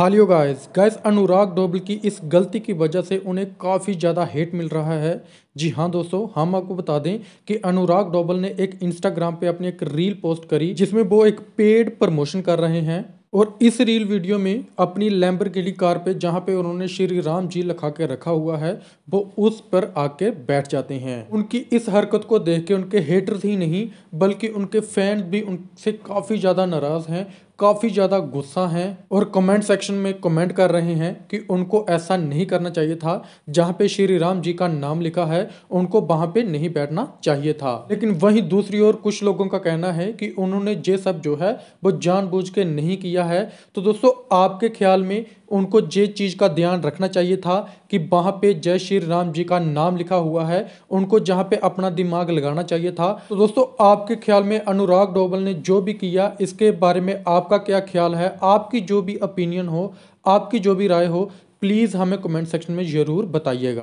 हालियो guys. Guys, अनुराग डोबल की इस गलती की वजह से उन्हें काफ़ी ज़्यादा हेट मिल रहा है। जी हाँ दोस्तों, हम आपको बता दें कि अनुराग डोबल ने एक इंस्टाग्राम पे अपनी एक रील पोस्ट करी, जिसमें वो एक पेड प्रमोशन कर रहे हैं। और इस रील वीडियो में अपनी लैम्बरगिनी कार पे, जहाँ पे उन्होंने श्री राम जी लिखा के रखा हुआ है, वो उस पर आके बैठ जाते हैं। उनकी इस हरकत को देख के उनके हेटर्स ही नहीं, बल्कि उनके फैंस भी उनसे काफ़ी ज़्यादा नाराज़ हैं। काफ़ी ज़्यादा गुस्सा हैं और कमेंट सेक्शन में कमेंट कर रहे हैं कि उनको ऐसा नहीं करना चाहिए था, जहाँ पे श्री राम जी का नाम लिखा है, उनको वहाँ पे नहीं बैठना चाहिए था। लेकिन वहीं दूसरी ओर कुछ लोगों का कहना है कि उन्होंने ये सब जो है, वो जानबूझ के नहीं किया है। तो दोस्तों, आपके ख्याल में उनको जे चीज़ का ध्यान रखना चाहिए था कि वहाँ पे जय श्री राम जी का नाम लिखा हुआ है, उनको जहाँ पे अपना दिमाग लगाना चाहिए था। तो दोस्तों, आपके ख्याल में अनुराग डोबल ने जो भी किया, इसके बारे में आपका क्या ख्याल है? आपकी जो भी ओपिनियन हो, आपकी जो भी राय हो प्लीज़ हमें कमेंट सेक्शन में ज़रूर बताइएगा।